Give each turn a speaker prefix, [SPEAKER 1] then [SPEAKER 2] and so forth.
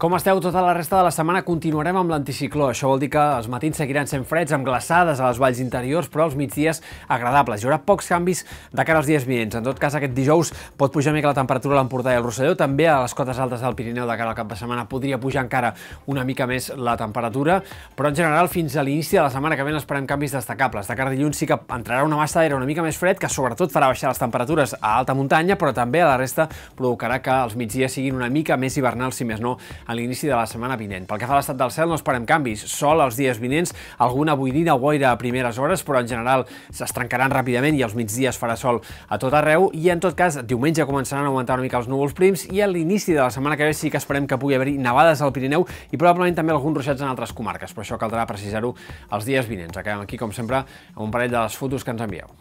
[SPEAKER 1] Com esteu tota la resta de la setmana? Continuarem amb l'anticicló. Això vol dir que els matins seguiran sent freds amb glaçades a les valls interiors, però els migdies agradables. Hi haurà pocs canvis de cara als dies vinents. En tot cas, aquest dijous pot pujar mica la temperatura a l'Empordà i al Rosselló. També a les cotes altes del Pirineu de cara al cap de setmana podria pujar encara una mica més la temperatura, però en general fins a l'inici de la setmana que ve esperem canvis destacables. De cara a dilluns sí que entrarà una massa d'aire una mica més fred, que sobretot farà baixar les temperatures a alta muntanya, però també a la resta provocarà que els migdies siguin una mica més hivernals, si més no, a l'inici de la setmana vinent. Pel que fa a l'estat del cel no esperem canvis, sol els dies vinents, alguna boirina o boira a primeres hores, però en general es trencaran ràpidament i als migdies farà sol a tot arreu i en tot cas diumenge començaran a augmentar una mica els núvols prims i a l'inici de la setmana que ve sí que esperem que pugui haver-hi nevades al Pirineu i probablement també alguns ruixats en altres comarques, però això caldrà precisar-ho els dies vinents. Acabem aquí, com sempre, amb un parell de les fotos que ens envieu.